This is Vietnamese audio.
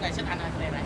này sẽ ăn này đây này